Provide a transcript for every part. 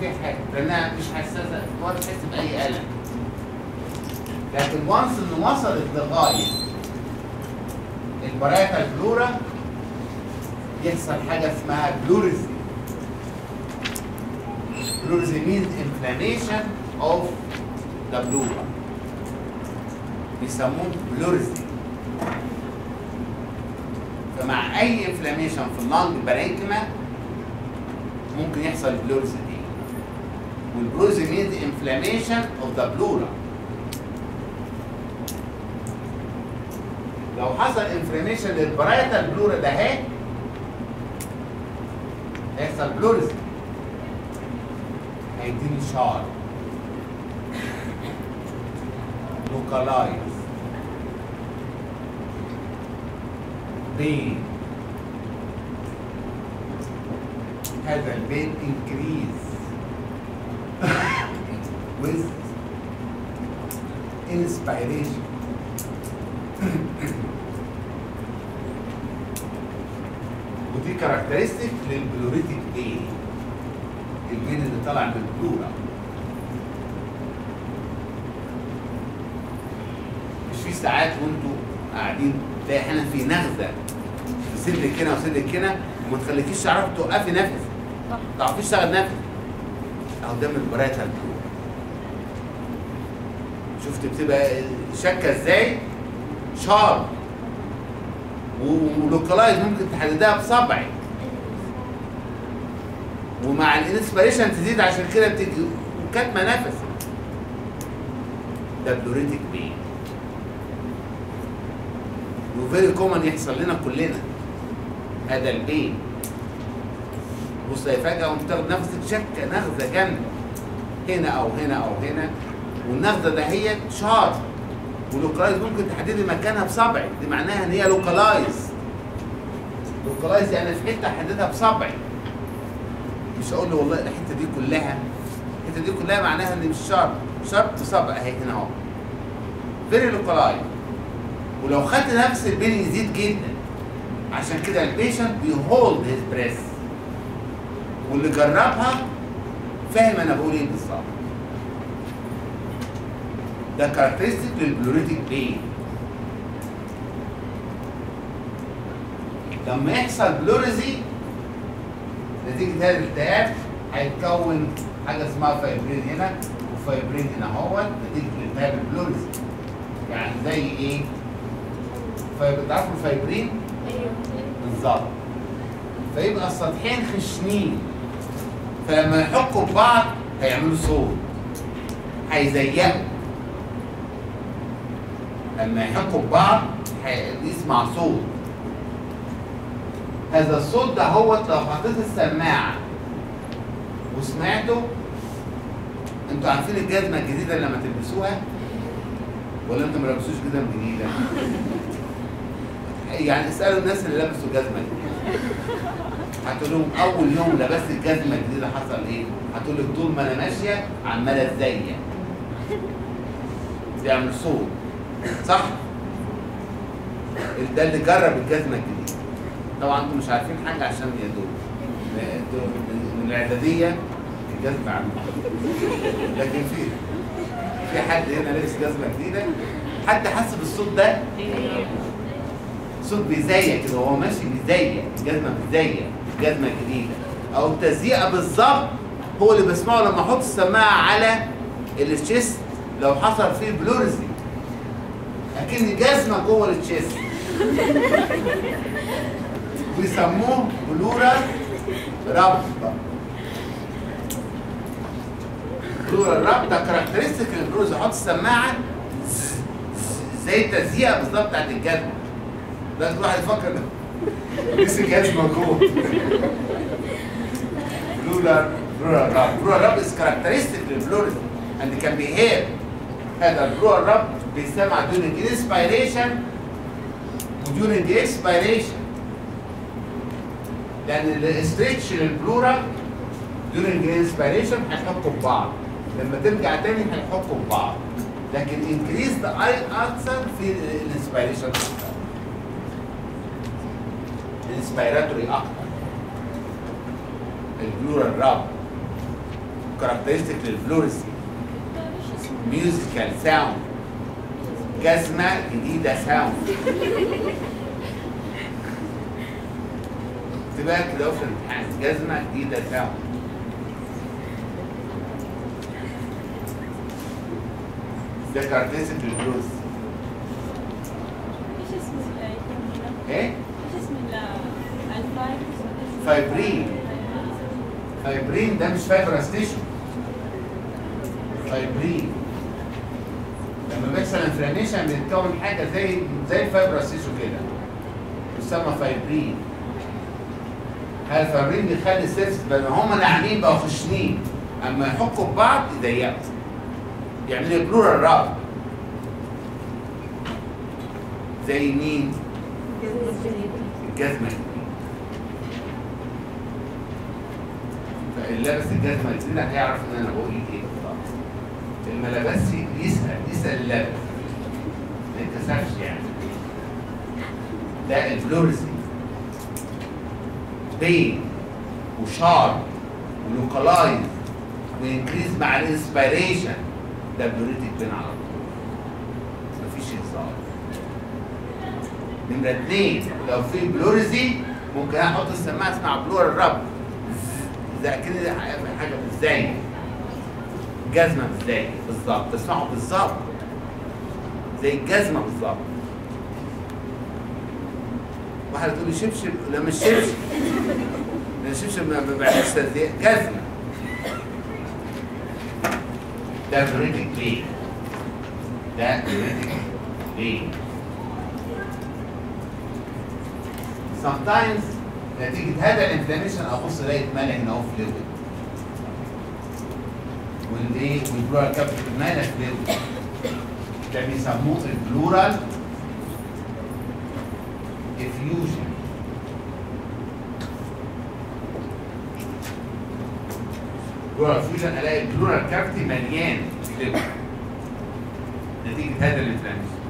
فيها حاجة لأنها مش حساسة. ولا تحس بأي ألم. لكن once إن وصلت لغايه ال parietal pleura يحصل حاجة اسمها pleurisy pleurisy means inflammation of the pleura بيسموه pleurisy فمع أي inflammation في ال lung parenchyma ممكن يحصل pleurisy دي وال pleurisy means inflammation of the pleura. لو حصل inflammation لل parietal pleura ده اهي هيحصل pleurisy هيديني sharp localized pain هذا ال pain increase. With inspiration. ودي characteristic لل pleuritic pain ال pain اللي طالع من ال pleura مش في ساعات وانتوا قاعدين تلاقي أحيانا في نغزة. في صدرك هنا وصدرك هنا وما تخليكيش تعرفي توقفي نفس صح. ما تعرفيش تشتغل نفس من parietal pleura شفت بتبقى شكة إزاي؟ Sharp. و localized ممكن تحددها بصبعك ومع ال inspiration تزيد عشان كده بتدي وكاتمه نفس ده pleuritic pain و very common يحصل لنا كلنا. هذا ال pain بص فجأة قمت تاخد نفسك شكة نغزة جامدة هنا أو هنا أو هنا. والنغزة دهيت sharp و localized ممكن تحددي مكانها بصبعك دي معناها إن هي localized. Localized يعني في حتة احددها بصبعي. مش أقول له والله الحتة دي كلها. الحتة دي كلها معناها إن مش sharp. Sharp بصبع أهي هنا أهو. Very localized ولو خدت نفس ال pain يزيد جدا. عشان كده ال patient بي hold his breath واللي جربها فاهم أنا بقول إيه بالظبط. ده characteristic لل pleuritic pain لما يحصل pleurisy نتيجة هذا الالتهاب هيتكون حاجة اسمها فايبرين هنا وفايبرين هنا أهوت نتيجة الالتهاب ال pleurisy يعني زي إيه؟ fiber تعرفوا الفايبرين؟ أيوه. بالظبط. فيبقى السطحين خشنين. فلما يحكوا ببعض هيعملوا صوت هيزيقوا. لما يحكوا ببعض هيسمع صوت. هذا الصوت ده هو لو حطيت السماعة. وسمعته؟ أنتوا عارفين الجزمة الجديدة لما تلبسوها؟ ولا أنتوا ما لبسوش جزم جديدة؟ يعني اسألوا الناس اللي لبسوا جزمة. جديدة هتقول لهم أول يوم لبست الجزمة الجديدة حصل إيه؟ هتقول لك طول ما أنا ماشية عمالة تزيق بيعمل صوت. صح؟ ده اللي جرب الجزمة الجديدة. طبعا أنتوا مش عارفين حاجة عشان يا دوب أنتوا من- الإعدادية الجزمة عندكم لكن في في حد هنا لابس جزمة جديدة؟ حد حس بالصوت ده؟ صوت بيزيق كده وهو ماشي بيزيق الجزمه بتزيق الجزمه الجديده أو التزييقه بالظبط هو اللي بسمعه لما أحط السماعة على ال chest. لو حصل فيه pleurisy أكن جزمة جوه ال chest. بيسموه pleural rub pleural rub ده characteristic لل pleurisy أحط السماعة زي التزييقه بالظبط بتاعت الجزمة. لازم الواحد يفكر ده لسه جزمه جوه pleura pleural rub pleural rub characteristic لل pleurisy and can be heard هذا ال pleural rub بيسمع during inspiration و during expiration. لأن ال stretch لل pleura during inspiration هيحكوا ببعض لما ترجع تاني هيحكوا ببعض لكن increase the eye أكثر في ال inspiration اكثر الانسبيراتوري اكتر البلورال راب كاركترستيك للفلورسي ايش اسمه؟ ميوزيكال ساوند جزمة جديدة ساوند تبقى كده في الامتحان جزمة جديدة ساوند ده كاركترستيك للفلورسي ايش اسم ال- ايه؟ fibrin. fibrin ده مش fibrous tissue fibrin. لما بيحصل inflammation بيتكون حاجة زي زي ال fibrous tissue كده. يسمى fibrin. ال fibrin بيخلي ال surface ما هم ناعمين بقوا خشنين أما يحكوا ببعض يضيقوا. يعملوا pleural rub زي مين؟ الجزمة. فاللي لابس الجزمه الجديده هيعرف إن أنا بقول إيه. بالظبط اللي مش لابس يسأل يسأل اللابس ما يتكسفش يعني. ده الفلورسي بين وشارب ولوكالايز وانكريز مع الإنسبيريشن. ده pleuritic pain على طول. مفيش هزار. نمرة اتنين لو في pleurisy ممكن أحط السماعة اسمع pleural rub. ده كده حاجة إزاي؟ جزمة إزاي؟ بالظبط. تسمعه بالظبط. زي الجزمة بالظبط. واحد تقول لي شبشب لا مش شبشب. لا الشبشب ما بيعملش تلزيق جزمة. ده pleuritic pain ده pleuritic pain sometimes نتيجة هذا ال inflammation أبص ألاقي اتملى هنا اهو fluid والإيه؟ وال pleural cavity اتملى fluid ده بيسموه ال pleural effusion pleural effusion ألاقي ال pleural cavity مليان fluid نتيجة هذا ال inflammation.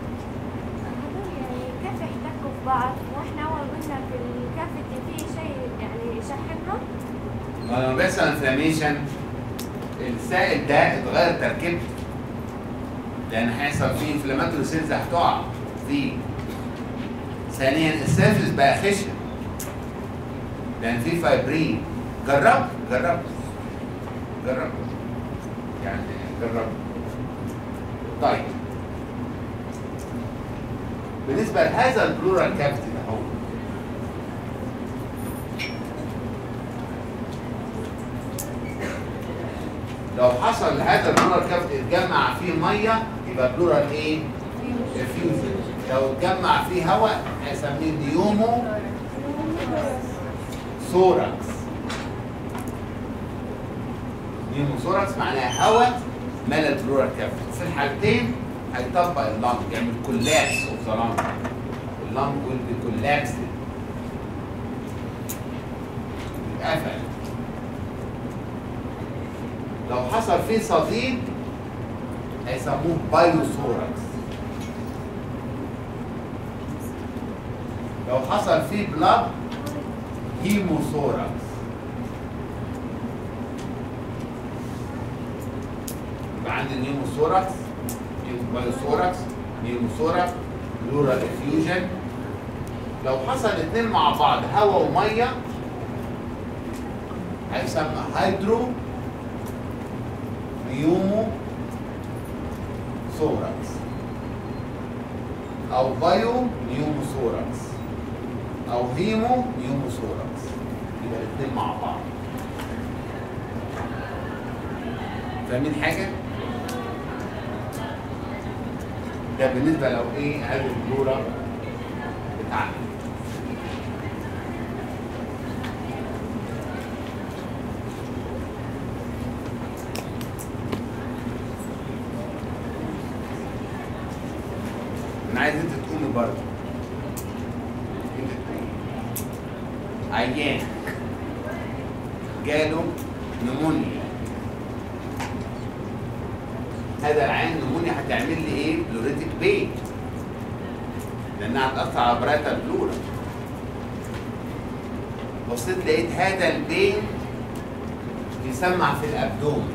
يعني يحتكوا في بعض؟ وإحنا أول قلنا في ال cavity في شيء يعني يشحنهم لما بيحصل inflammation السائل ده اتغير تركيبته لأن هيحصل فيه inflammatory cells هتقع فيه ثانيا ال surface بقى خشن لأن فيه فايبرين جرب جرب جرب يعني جرب طيب. بالنسبة لهذا ال pleural cavity ده هو لو حصل هذا ال pleural cavity اتجمع فيه مية يبقى pleural إيه؟ effusion لو اتجمع فيه هواء هيسميه pneumothorax pneumothorax معناها هواء ملى ال pleural cavity في الحالتين هيطبق ال lung يعمل collapse of the lung the lung will be collapsed اتقفل لو حصل فيه صديد هيسموه pyothorax لو حصل فيه blood hemothorax. يبقى عندي pneumothorax pyothorax hemothorax pleural effusion لو حصل الاثنين مع بعض هواء ومية هيسمى hydropneumothorax أو pyopneumothorax أو hemopneumothorax يبقى الاثنين مع بعض. فاهمين حاجة؟ ده بالنسبة لو إيه هذه ال pleura بتاعنا أنا عايز انت تقومي برضه. عيان. جاله نمونيا. هذا العين نمونيا هتعمل لي إيه؟ بلوريتك بين لأنها هتاثر على براتا البلورا بصيت لقيت هذا البين بيسمع في الابدومن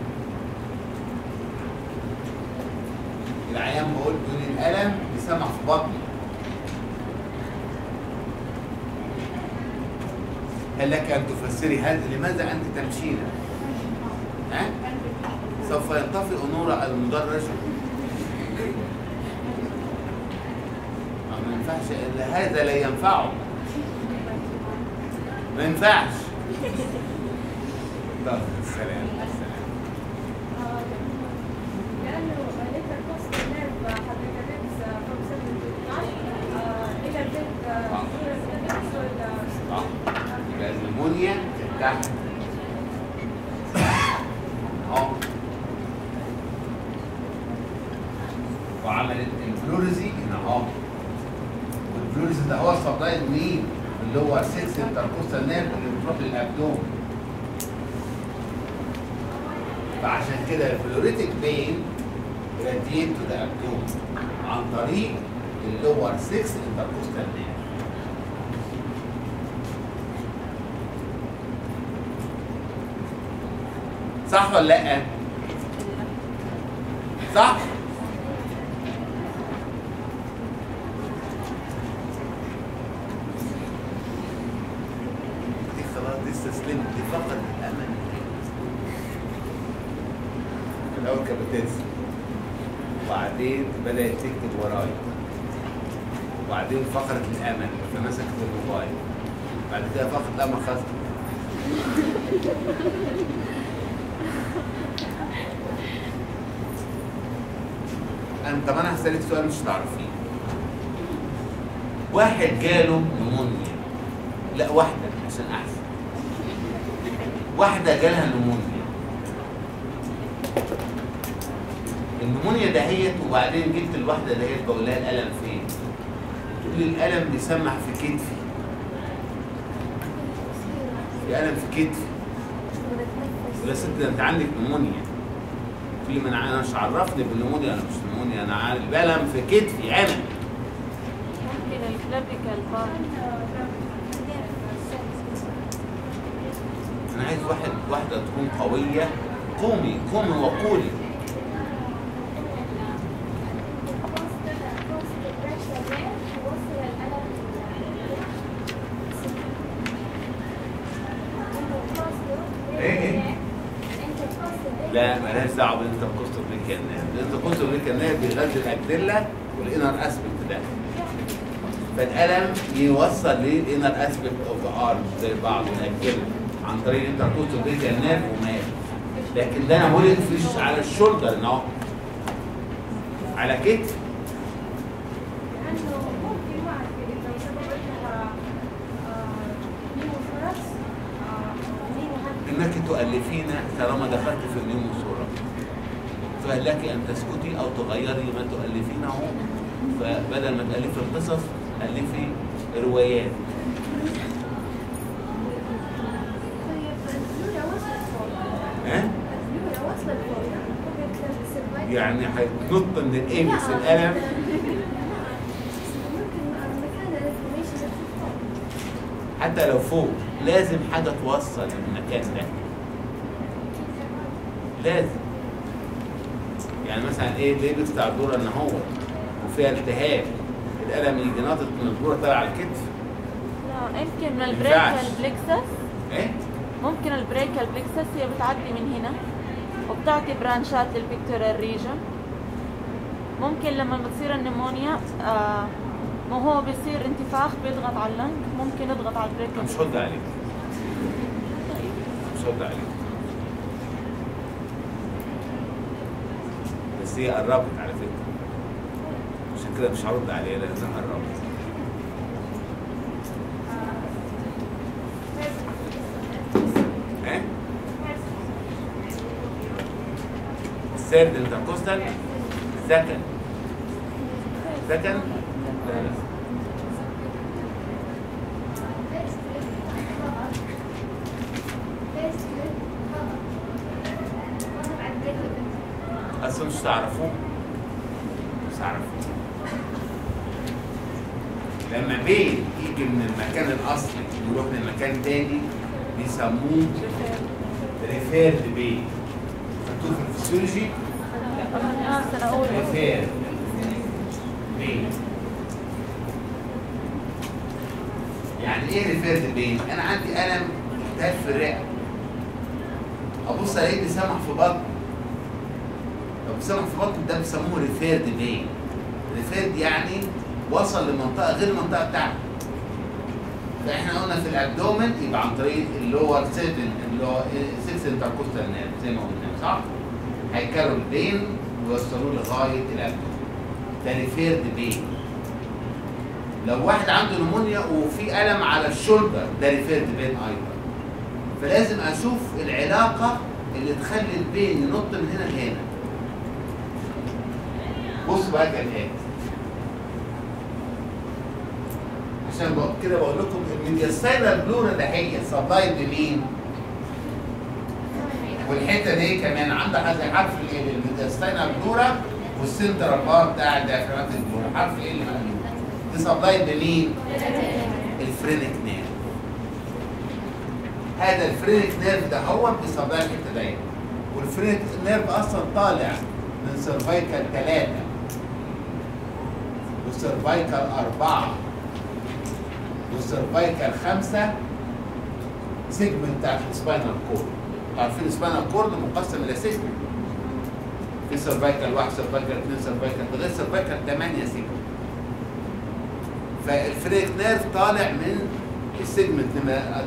العيان بقول بيقول الألم بيسمع في بطني. هل لك أن تفسري هذا؟ لماذا أنت تمشين؟ ها؟ سوف ينطفئ نور المدرج ما ينفعش. إلا هذا لا ينفعه. ما ينفعش. طب السلام السلام لأنه ليتر كوست نيرف حضرتك الريبس فوق سنة 12 إلى البيت صح يبقى النمونيا تحت اهو وعملت البلوريزي هنا اهو والبلوريزي ده هو السبلاي مين اللي هو 6 انتركوستال نيرف اللي بتروح للابدوم فعشان كده ال pleuritic pain radiate to the abdomen عن طريق ال lower 6 intercostal nerve صح ولا لأ؟ صح؟ دي خلاص دي استسلمت دي فقط الامل في الأول كانت وبعدين بدأت تكتب ورايا وبعدين فقرت الأمل فمسكت الموبايل. بعد كده فقرت الأمل خلاص أنا طب أنا هسألك سؤال مش هتعرفيه. واحد جاله نمونيا. لا واحدة عشان أحسن. واحدة جالها نمونيا. النمونيا دهيت وبعدين جبت الواحدة دهيت بقول لها الألم فين؟ تقول لي الألم بيسمع في كتفي. في ألم في كتفي. يا ست ده انت عندك نمونيا. في من أنا مش عرفني بالنمونيا أنا مش نمونيا أنا عارف الم في كتفي. أنا ممكن ال clavicle أنا عايز واحد واحدة تكون قوية. قومي قومي وقولي لا مالهاش دعوه بال intercostobrachial nerve ال intercostobrachial nerve بيغذي الاكدله والانر اسبكت ده فالألم يوصل للانر اسبكت اوف ذا ارم زي بعض الاكدله عن طريق الانتركوستال بريكال نيرف ومات. لكن ده أنا مش على الشولدر إن اهو على كتف. إنك تؤلفين طالما دخلت في النيموسورا فلك أن تسكتي أو تغيري ما تؤلفينه. فبدل ما تألفي القصص ألفي روايات. يعني هيتنط من الايمس الالم حتى لو فوق لازم حاجة توصل للمكان ده. لازم. يعني مثلا إيه ال apex بتاع ال pleura إن هو وفيها التهاب؟ الألم يجي ناطط من ال pleura طالع على الكتف. لا يمكن من. ال brachial plexus إيه؟ ممكن ال brachial plexus هي بتعدي من هنا وبتعطي branch ات لل pectoral region ممكن لما بتصير ال pneumonia آه ما هو بيصير انتفاخ بيضغط على ال lung ممكن يضغط على ال brachial مش هرد عليك. مش هرد عليك. بس هي قربت على فكرة. عشان كده مش هرد عليها لأنها قربت. ها؟ ال third intercostal second second لا لا أصلا تعرفوه. تعرفوه. لما pain يجي من المكان الأصلي يروح لمكان تاني بيسموه referred pain مكتوب في ال physiology؟ referred pain يعني إيه referred pain؟ أنا عندي ألم التهاب في الرئه أبص ألاقيه بيسمع في بطن في بطن ده بيسموه referred pain referred يعني وصل لمنطقة غير المنطقة بتاعته. فإحنا قلنا في ال abdomen يبقى عن طريق ال lower 7 اللي هو 6 intercostal nerve زي ما قلنا صح؟ هيكرروا ال pain ويوصلوه لغاية ال abdomen ده referred pain لو واحد عنده pneumonia وفي ألم على ال shoulder ده referred pain أيضا فلازم أشوف العلاقة اللي تخلي ال pain ينط من هنا لهنا. بص بقى كالاتي عشان بقى كده بقول لكم ال mediastinal pleura ده هي supplied بمين؟ والحتة دي كمان زي حرف الايه ال mediastinal pleura وال central part بتاع ال diaphragmatic pleura حرف إيه اللي مقلوب؟ دي supplied بمين؟ ال phrenic nerve هذا ال phrenic nerve ده هو بي supply الحتة دي وال phrenic nerve أصلا طالع من cervical ثلاثة و cervical أربعة وال cervical خمسة segment بتاعت ال spinal cord. عارفين ال spinal cord مقسم إلى segment. في cervical واحد cervical اثنين cervical لغايه cervical ثمانية segment. فال phrenic nerve طالع من ال segment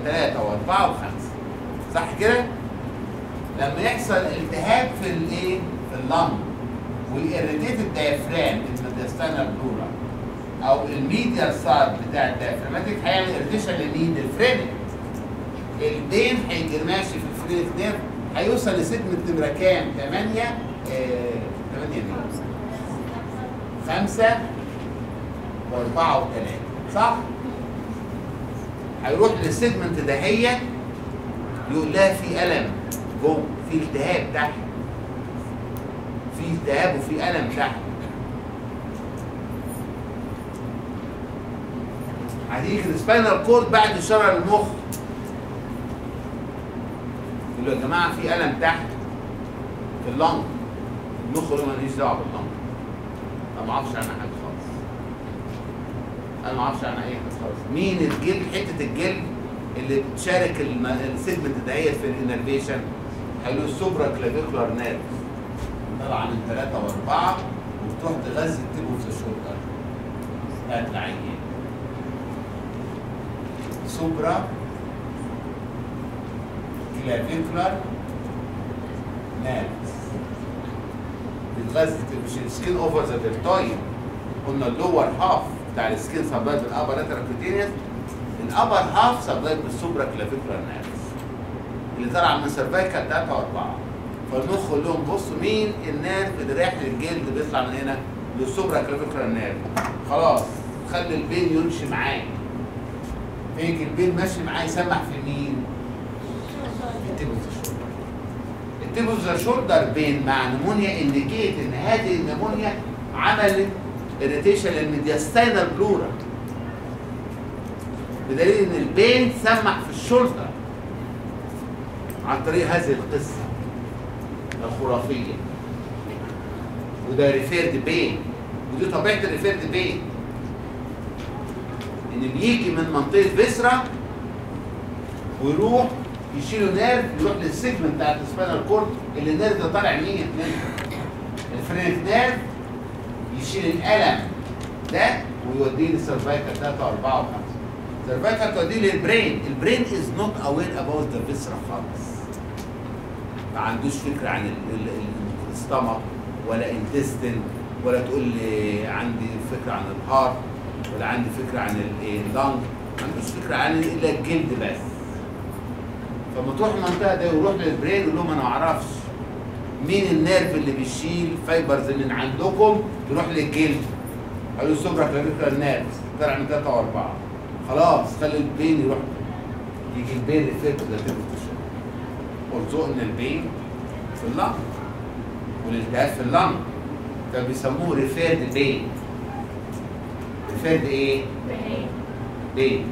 ثلاثة وأربعة وخمسة. صح كده؟ لما يحصل التهاب في الايه؟ في اللنج والاريتيت الديافرام الميديستانال بلورا أو ال medial side بتاع ال diaphragmatic هيعمل irritation لمين؟ لل phrenic ال pain هيجي ماشي في ال phrenic nerve هيوصل ل segment نمره كام؟ 8 8 مين؟ 5 وأربعة وثلاثة صح؟ هيروح لل segment دهية يقول لها في ألم جوه في التهاب تحت في التهاب وفي ألم تحت هتيجي ال spinal cord بعد شرع المخ. يقول له يا جماعة في ألم تحت في ال lung. المخ له ماليش دعوة بال lung. أنا ما أعرفش عنها حاجة خالص. أنا ما أعرفش عنها أي حاجة خالص. مين الجلد؟ حتة الجلد اللي بتشارك الم- ال segment دهيت في ال innervation. هيقولوا ال supraclavicular nerve. طالعه من ثلاثة وأربعة وبتروح تغذي ال tip of the shoulder بتاعت العيان supra clavicular nerve بتغذي ال skin over the deltoid قلنا ال lower half بتاع ال skin supplied بال upper lateral cutaneous ال upper half supplied بال supraclavicular nerve اللي طالع من cervical 3 و4 فالمخ يقول لهم بصوا مين؟ ال nerve اللي رايح للجلد بيطلع من هنا لل supraclavicular nerve خلاص خلي ال pain يمشي معاه فيجي ال pain ماشي معاه يسمع في مين؟ ال tip of the shoulder pain مع pneumonia indicate إن هذه ال pneumonia عملت irritation لل mediastinal pleura. بدليل إن ال pain سمع في ال shoulder عن طريق هذه القصة الخرافية. وده referred pain. ودي طبيعة ال referred pain. إن بيجي من منطقة viscera ويروح يشيلوا nerve يروح لل segment بتاعت ال spinal cord اللي ال nerve ده طالع منين؟ منها ال phrenic nerve يشيل الألم ده ويوديه لل cervical 3 و4 و5 ال cervical توديه لل brain ال brain is not aware about the viscera خالص ما عندوش فكرة عن ال stomach ولا intestine ولا تقول لي عندي فكرة عن ال heart ولا عندي فكرة عن ال lung ما عندوش فكرة عن إلا الجلد بس. فلما تروح المنطقة دي ويروح لل brain يقول لهم أنا ما أعرفش مين ال nerve اللي بيشيل fibers من عندكم يروح للجلد. قالوا ال supraclavicular nerve طلع من ثلاثة وأربعة. خلاص خلي ال pain يروح. يجي ال pain referred ده ارزقنا ال pain في ال lung. والالتهاب في ال lung. فبيسموه referred pain referred إيه؟ pain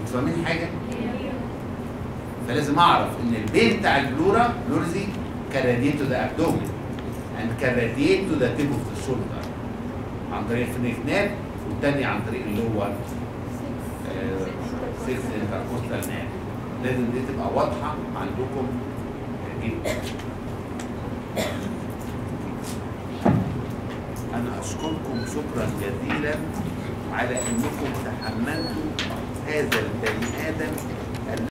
أنتوا فاهمين حاجة؟ فلازم أعرف إن ال pain بتاع ال pleura pleurisy can radiate to the abdomen and can radiate to the tip of the shoulder عن طريق ال phrenic nerve والتاني عن طريق اللي هو 6 انتركوستال ناب. لازم دي تبقى واضحة عندكم. جدا أنا أشكركم شكرا جزيلا على إنكم تحملتوا هذا البني آدم